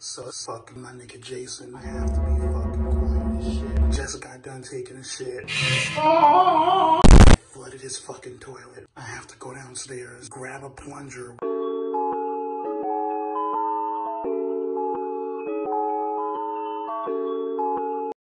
So fucking my nigga Jason, I have to be fucking clean this shit. Just got done taking a shit. Oh. Flooded his fucking toilet. I have to go downstairs, grab a plunger.